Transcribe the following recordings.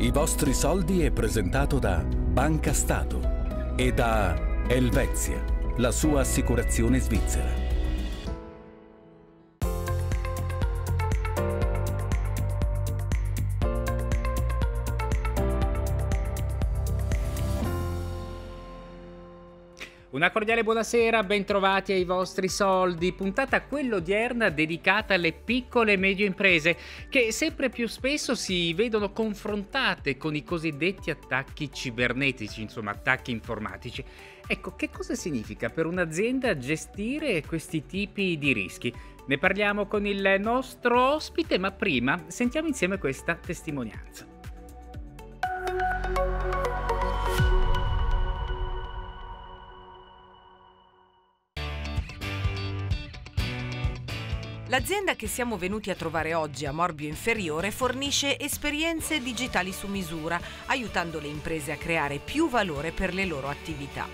I vostri soldi è presentato da Banca Stato e da Elvezia, la sua assicurazione svizzera. Una cordiale buonasera, bentrovati ai vostri soldi, puntata quella odierna dedicata alle piccole e medie imprese che sempre più spesso si vedono confrontate con i cosiddetti attacchi cibernetici, insomma attacchi informatici. Ecco, che cosa significa per un'azienda gestire questi tipi di rischi? Ne parliamo con il nostro ospite, ma prima sentiamo insieme questa testimonianza. L'azienda che siamo venuti a trovare oggi a Morbio Inferiore fornisce esperienze digitali su misura, aiutando le imprese a creare più valore per le loro attività.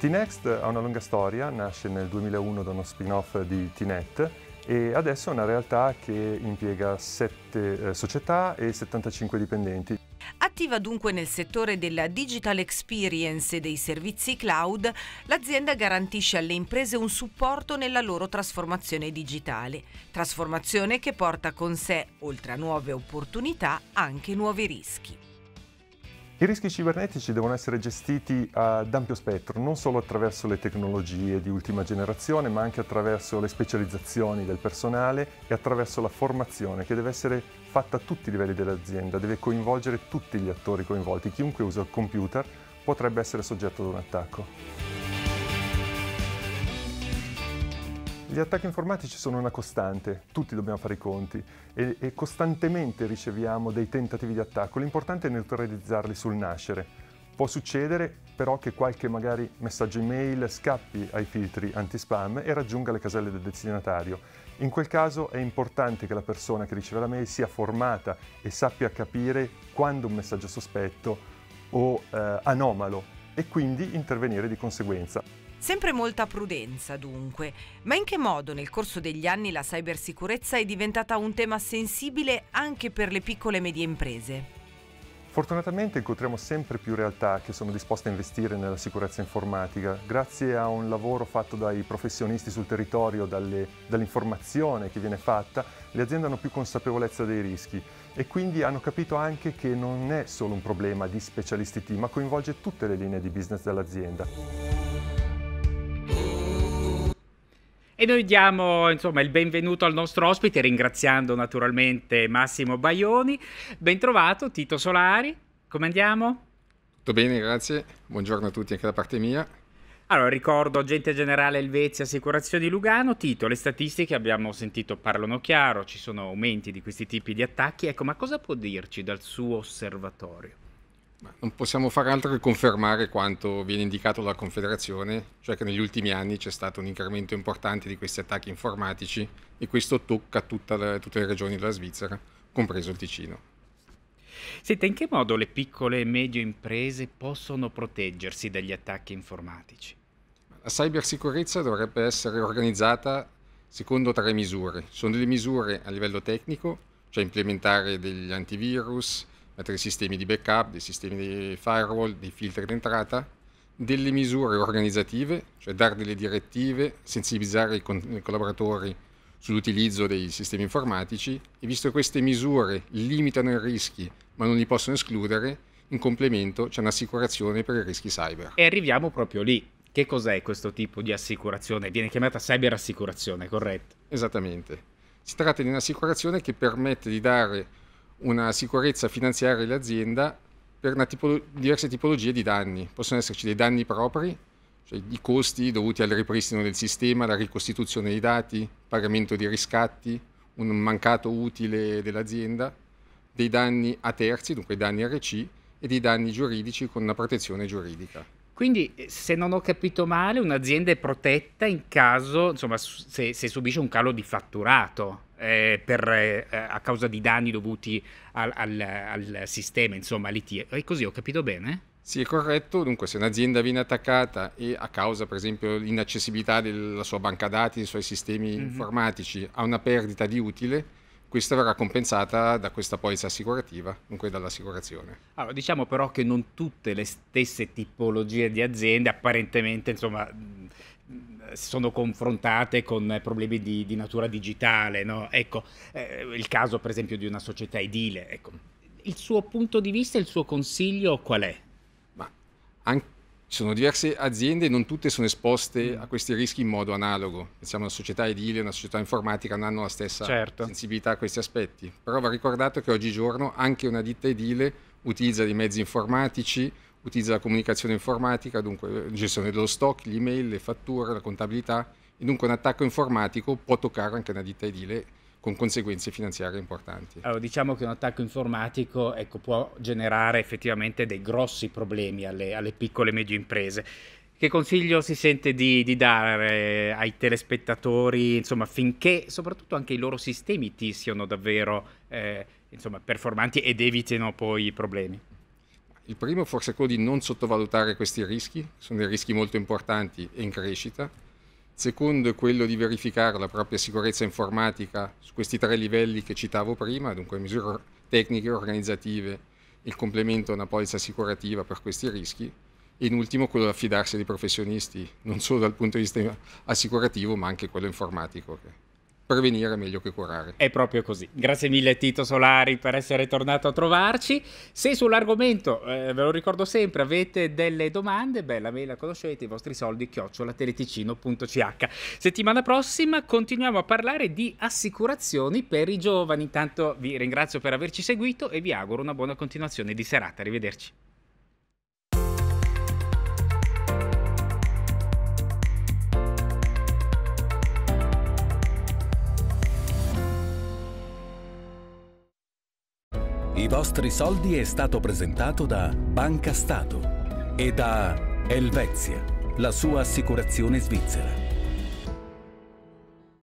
T-Next ha una lunga storia, nasce nel 2001 da uno spin-off di T-Net e adesso è una realtà che impiega 7 eh, società e 75 dipendenti. Attiva dunque nel settore della digital experience e dei servizi cloud, l'azienda garantisce alle imprese un supporto nella loro trasformazione digitale, trasformazione che porta con sé, oltre a nuove opportunità, anche nuovi rischi. I rischi cibernetici devono essere gestiti ad ampio spettro, non solo attraverso le tecnologie di ultima generazione, ma anche attraverso le specializzazioni del personale e attraverso la formazione che deve essere fatta a tutti i livelli dell'azienda, deve coinvolgere tutti gli attori coinvolti. Chiunque usa il computer potrebbe essere soggetto ad un attacco. Gli attacchi informatici sono una costante, tutti dobbiamo fare i conti e, e, costantemente riceviamo dei tentativi di attacco. L'importante è neutralizzarli sul nascere. Può succedere però che qualche magari messaggio email scappi ai filtri anti-spam e raggiunga le caselle del destinatario. In quel caso è importante che la persona che riceve la mail sia formata e sappia capire quando un messaggio sospetto o eh, anomalo e quindi intervenire di conseguenza. Sempre molta prudenza dunque, ma in che modo nel corso degli anni la cybersicurezza è diventata un tema sensibile anche per le piccole e medie imprese? Fortunatamente incontriamo sempre più realtà che sono disposte a investire nella sicurezza informatica, grazie a un lavoro fatto dai professionisti sul territorio, dall'informazione che viene fatta, le aziende hanno più consapevolezza dei rischi e quindi hanno capito anche che non è solo un problema di specialisti team, ma coinvolge tutte le linee di business dell'azienda. E noi diamo insomma, il benvenuto al nostro ospite, ringraziando naturalmente Massimo Baioni. Bentrovato Tito Solari, come andiamo? Tutto bene, grazie. Buongiorno a tutti anche da parte mia. Allora, ricordo agente generale Elvezia Assicurazioni Lugano, Tito, le statistiche abbiamo sentito parlano chiaro, ci sono aumenti di questi tipi di attacchi, ecco, ma cosa può dirci dal suo osservatorio? Non possiamo fare altro che confermare quanto viene indicato dalla Confederazione, cioè che negli ultimi anni c'è stato un incremento importante di questi attacchi informatici e questo tocca le, tutte le regioni della Svizzera, compreso il Ticino. Senta, in che modo le piccole e medie imprese possono proteggersi dagli attacchi informatici? La cybersicurezza dovrebbe essere organizzata secondo tre misure. Sono delle misure a livello tecnico, cioè implementare degli antivirus, mettere sistemi di backup, dei sistemi di firewall, dei filtri d'entrata, delle misure organizzative, cioè dare delle direttive, sensibilizzare i, i collaboratori sull'utilizzo dei sistemi informatici e visto che queste misure limitano i rischi ma non li possono escludere, in complemento c'è un'assicurazione per i rischi cyber. E arriviamo proprio lì. Che cos'è questo tipo di assicurazione? Viene chiamata cyber assicurazione, corretto? Esattamente. Si tratta di un'assicurazione che permette di dare una sicurezza finanziaria dell'azienda per tipolo- diverse tipologie di danni. Possono esserci dei danni propri, cioè i costi dovuti al ripristino del sistema, la ricostituzione dei dati, pagamento di riscatti, un mancato utile dell'azienda, dei danni a terzi, dunque danni RC, e dei danni giuridici con una protezione giuridica. Quindi, se non ho capito male, un'azienda è protetta in caso, insomma, se, se subisce un calo di fatturato eh, per, eh, a causa di danni dovuti al, al, al sistema, insomma, all'IT. È così, ho capito bene? Sì, è corretto. Dunque, se un'azienda viene attaccata e a causa, per esempio, dell'inaccessibilità della sua banca dati, dei suoi sistemi mm-hmm. informatici, ha una perdita di utile, questa verrà compensata da questa polizza assicurativa, dunque dall'assicurazione. Allora, diciamo però che non tutte le stesse tipologie di aziende apparentemente insomma, sono confrontate con problemi di, di natura digitale. No? Ecco, eh, il caso per esempio di una società edile. Ecco. Il suo punto di vista, il suo consiglio qual è? Ma anche ci sono diverse aziende, non tutte sono esposte mm. a questi rischi in modo analogo. Pensiamo a una società edile, una società informatica, non hanno la stessa certo. sensibilità a questi aspetti. Però va ricordato che oggigiorno anche una ditta edile utilizza dei mezzi informatici, utilizza la comunicazione informatica, dunque la gestione dello stock, le email, le fatture, la contabilità. E dunque un attacco informatico può toccare anche una ditta edile con conseguenze finanziarie importanti. Allora, diciamo che un attacco informatico ecco, può generare effettivamente dei grossi problemi alle, alle piccole e medie imprese. Che consiglio si sente di, di, dare ai telespettatori, insomma, finché soprattutto anche i loro sistemi IT siano davvero eh, insomma, performanti ed evitino poi i problemi? Il primo forse è quello di non sottovalutare questi rischi, sono dei rischi molto importanti e in crescita secondo è quello di verificare la propria sicurezza informatica su questi tre livelli che citavo prima, dunque misure tecniche organizzative, il complemento a una polizza assicurativa per questi rischi e in ultimo quello di affidarsi dei professionisti, non solo dal punto di vista assicurativo ma anche quello informatico prevenire meglio che curare. È proprio così. Grazie mille Tito Solari per essere tornato a trovarci. Se sull'argomento, eh, ve lo ricordo sempre, avete delle domande, beh, la la conoscete, i vostri soldi, chiocciolateleticino.ch. Settimana prossima continuiamo a parlare di assicurazioni per i giovani. Intanto vi ringrazio per averci seguito e vi auguro una buona continuazione di serata. Arrivederci. I vostri soldi è stato presentato da Banca Stato e da Elvezia, la sua assicurazione svizzera.